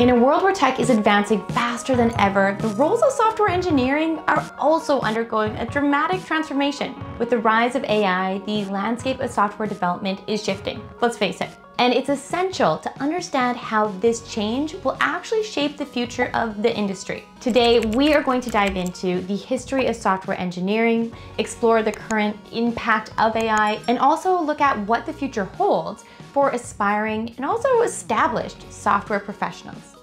In a world where tech is advancing faster than ever, the roles of software engineering are also undergoing a dramatic transformation. With the rise of AI, the landscape of software development is shifting. Let's face it. And it's essential to understand how this change will actually shape the future of the industry. Today, we are going to dive into the history of software engineering, explore the current impact of AI, and also look at what the future holds for aspiring and also established software professionals.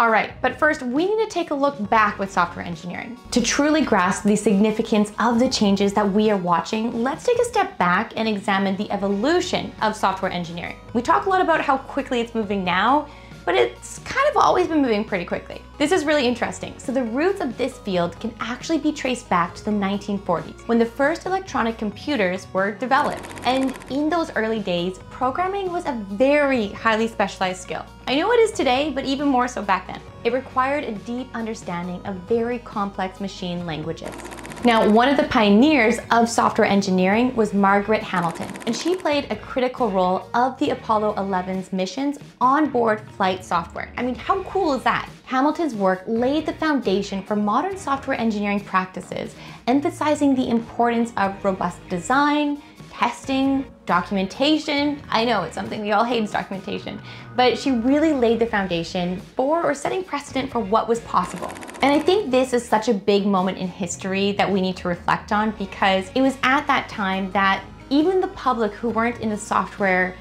All right, but first we need to take a look back with software engineering. To truly grasp the significance of the changes that we are watching, let's take a step back and examine the evolution of software engineering. We talk a lot about how quickly it's moving now, but it's kind of always been moving pretty quickly. This is really interesting. So the roots of this field can actually be traced back to the 1940s, when the first electronic computers were developed. And in those early days, programming was a very highly specialized skill. I know it is today, but even more so back then. It required a deep understanding of very complex machine languages. Now, one of the pioneers of software engineering was Margaret Hamilton, and she played a critical role of the Apollo 11's missions onboard flight software. I mean, how cool is that? Hamilton's work laid the foundation for modern software engineering practices, emphasizing the importance of robust design, testing, documentation. I know it's something we all hate is documentation, but she really laid the foundation for or setting precedent for what was possible. And I think this is such a big moment in history that we need to reflect on because it was at that time that even the public who weren't in the software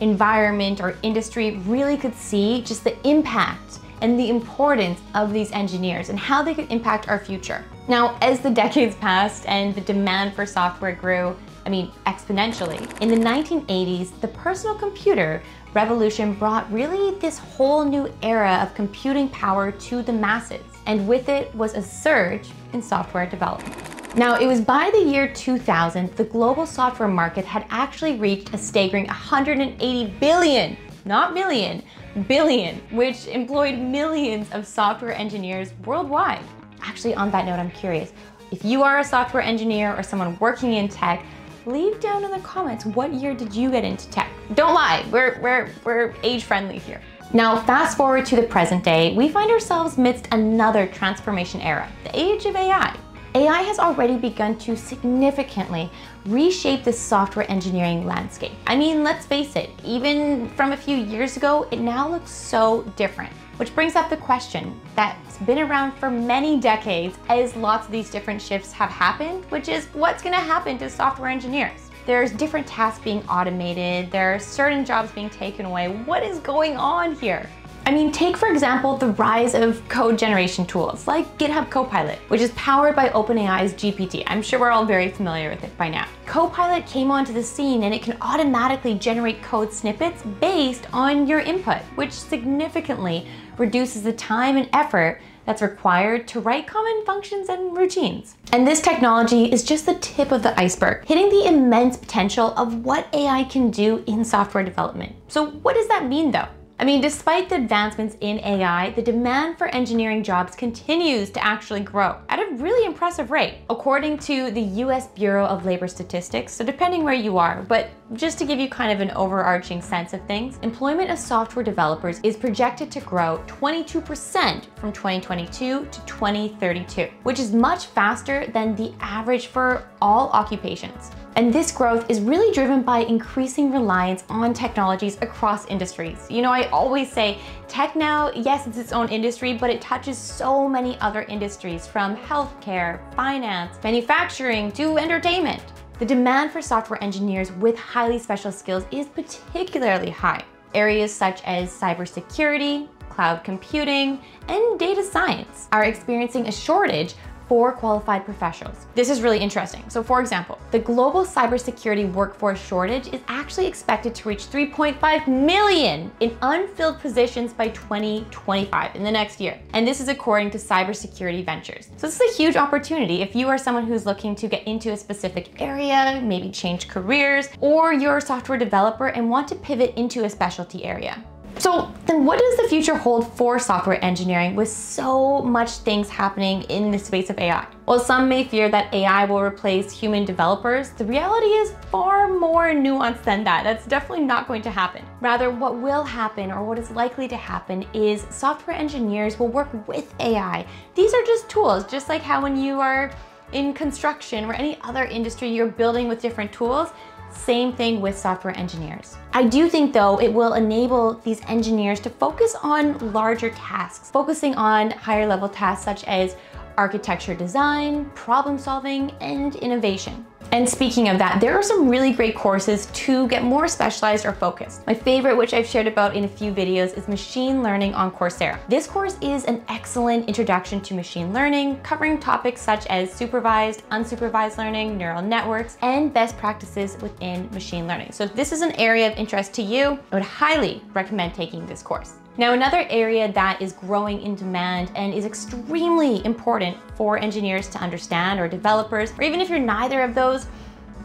environment or industry really could see just the impact and the importance of these engineers and how they could impact our future. Now, as the decades passed and the demand for software grew, I mean, exponentially. In the 1980s, the personal computer revolution brought really this whole new era of computing power to the masses. And with it was a surge in software development. Now, it was by the year 2000, the global software market had actually reached a staggering 180 billion, not million, billion, which employed millions of software engineers worldwide. Actually, on that note, I'm curious. If you are a software engineer or someone working in tech, leave down in the comments what year did you get into tech. Don't lie, we're, we're, we're age friendly here. Now, fast forward to the present day, we find ourselves amidst another transformation era, the age of AI. AI has already begun to significantly reshape the software engineering landscape. I mean, let's face it, even from a few years ago, it now looks so different. Which brings up the question that's been around for many decades as lots of these different shifts have happened, which is what's gonna happen to software engineers? There's different tasks being automated, there are certain jobs being taken away. What is going on here? I mean, take for example the rise of code generation tools like GitHub Copilot, which is powered by OpenAI's GPT. I'm sure we're all very familiar with it by now. Copilot came onto the scene and it can automatically generate code snippets based on your input, which significantly reduces the time and effort that's required to write common functions and routines. And this technology is just the tip of the iceberg, hitting the immense potential of what AI can do in software development. So what does that mean though? I mean, despite the advancements in AI, the demand for engineering jobs continues to actually grow at a really impressive rate. According to the US Bureau of Labor Statistics, so depending where you are, but just to give you kind of an overarching sense of things, employment of software developers is projected to grow 22% from 2022 to 2032, which is much faster than the average for all occupations. And this growth is really driven by increasing reliance on technologies across industries. You know, I always say tech now, yes, it's its own industry, but it touches so many other industries from healthcare, finance, manufacturing to entertainment. The demand for software engineers with highly special skills is particularly high. Areas such as cybersecurity, cloud computing, and data science are experiencing a shortage for qualified professionals. This is really interesting. So for example, the global cybersecurity workforce shortage is actually expected to reach 3.5 million in unfilled positions by 2025 in the next year. And this is according to Cybersecurity Ventures. So this is a huge opportunity if you are someone who's looking to get into a specific area, maybe change careers, or you're a software developer and want to pivot into a specialty area. So then what does the future hold for software engineering with so much things happening in the space of AI? While some may fear that AI will replace human developers, the reality is far more nuanced than that. That's definitely not going to happen. Rather, what will happen or what is likely to happen is software engineers will work with AI. These are just tools, just like how when you are in construction or any other industry you're building with different tools, same thing with software engineers. I do think though it will enable these engineers to focus on larger tasks, focusing on higher level tasks such as architecture design, problem solving, and innovation. And speaking of that, there are some really great courses to get more specialized or focused. My favorite, which I've shared about in a few videos, is Machine Learning on Coursera. This course is an excellent introduction to machine learning, covering topics such as supervised, unsupervised learning, neural networks, and best practices within machine learning. So if this is an area of interest to you, I would highly recommend taking this course. Now, another area that is growing in demand and is extremely important for engineers to understand or developers, or even if you're neither of those,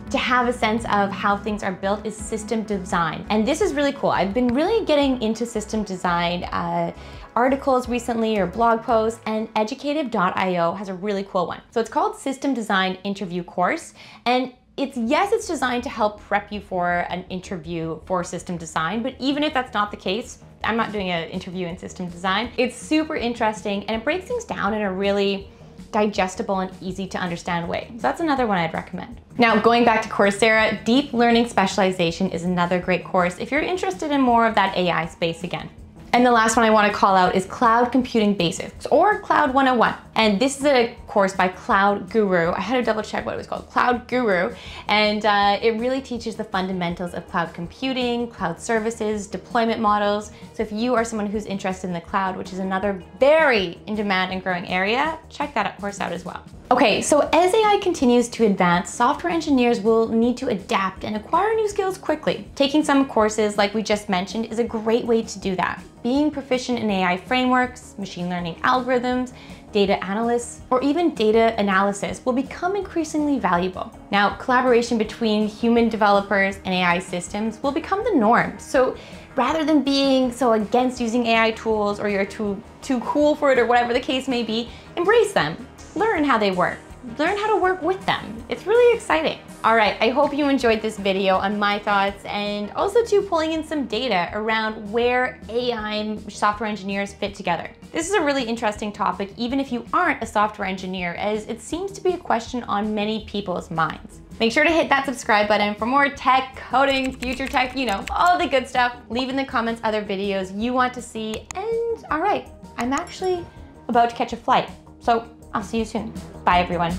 to have a sense of how things are built is system design. And this is really cool. I've been really getting into system design uh, articles recently or blog posts and educative.io has a really cool one. So it's called System Design Interview Course. And it's yes, it's designed to help prep you for an interview for system design, but even if that's not the case, I'm not doing an interview in system design. It's super interesting and it breaks things down in a really digestible and easy to understand way. So that's another one I'd recommend. Now, going back to Coursera, Deep Learning Specialization is another great course if you're interested in more of that AI space again. And the last one I want to call out is Cloud Computing Basics or Cloud 101. And this is a course by Cloud Guru. I had to double check what it was called, Cloud Guru. And uh, it really teaches the fundamentals of cloud computing, cloud services, deployment models. So if you are someone who's interested in the cloud, which is another very in demand and growing area, check that course out as well. Okay, so as AI continues to advance, software engineers will need to adapt and acquire new skills quickly. Taking some courses like we just mentioned is a great way to do that. Being proficient in AI frameworks, machine learning algorithms, data analysts, or even data analysis will become increasingly valuable. Now, collaboration between human developers and AI systems will become the norm. So rather than being so against using AI tools or you're too, too cool for it or whatever the case may be, embrace them learn how they work. Learn how to work with them. It's really exciting. All right, I hope you enjoyed this video on my thoughts and also to pulling in some data around where AI software engineers fit together. This is a really interesting topic, even if you aren't a software engineer, as it seems to be a question on many people's minds. Make sure to hit that subscribe button for more tech, coding, future tech, you know, all the good stuff. Leave in the comments other videos you want to see. And all right, I'm actually about to catch a flight. So I'll see you soon. Bye, everyone.